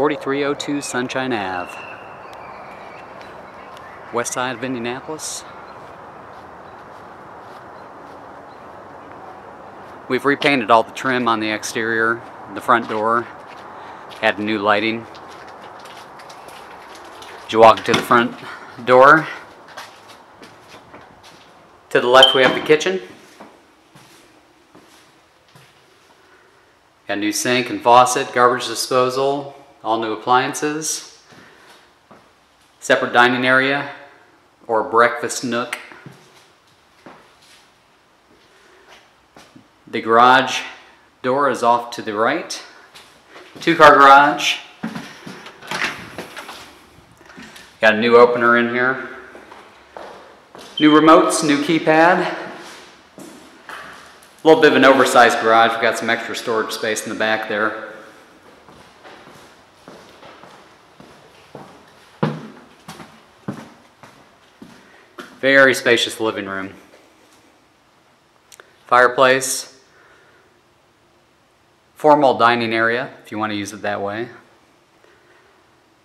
4302 Sunshine Ave. West side of Indianapolis. We've repainted all the trim on the exterior, the front door, had new lighting. As you walk to the front door, to the left we have the kitchen. Got new sink and faucet, garbage disposal, all new appliances. Separate dining area or breakfast nook. The garage door is off to the right. Two car garage. Got a new opener in here. New remotes, new keypad. A little bit of an oversized garage. We've got some extra storage space in the back there. Very spacious living room. Fireplace. Formal dining area, if you want to use it that way.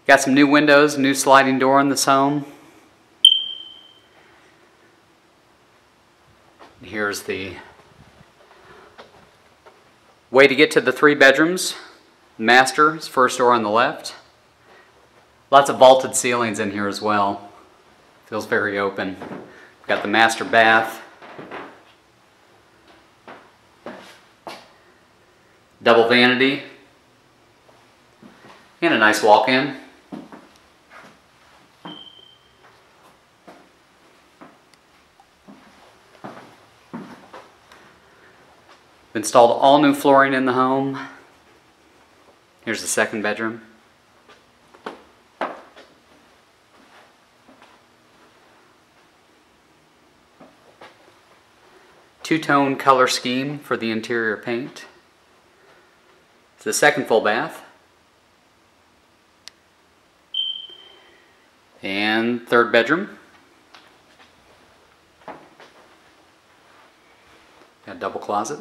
Got some new windows, new sliding door in this home. Here's the way to get to the three bedrooms. Master is first door on the left. Lots of vaulted ceilings in here as well. Feels very open. Got the master bath. Double vanity. And a nice walk-in. Installed all new flooring in the home. Here's the second bedroom. Two-tone color scheme for the interior paint. It's the second full bath. And third bedroom. Got a double closet.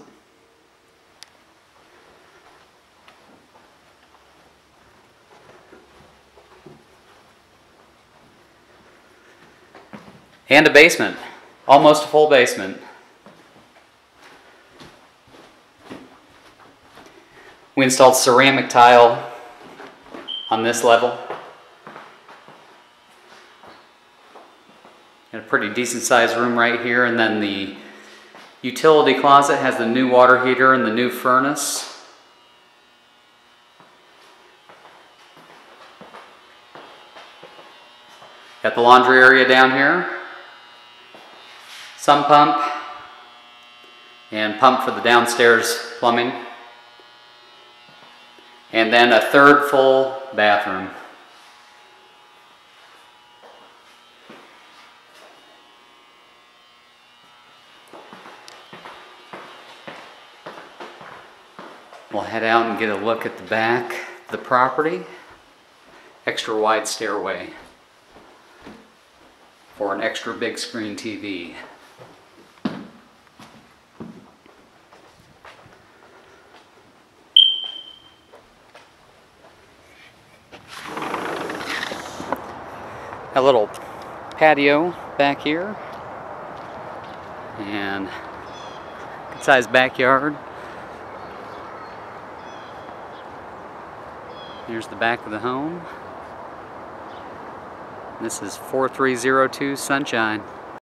And a basement. Almost a full basement. We installed ceramic tile on this level. Got a pretty decent sized room right here and then the utility closet has the new water heater and the new furnace. Got the laundry area down here. Sump pump and pump for the downstairs plumbing. And then a third full bathroom. We'll head out and get a look at the back of the property. Extra wide stairway for an extra big screen TV. A little patio back here and good sized backyard. Here's the back of the home. This is 4302 Sunshine.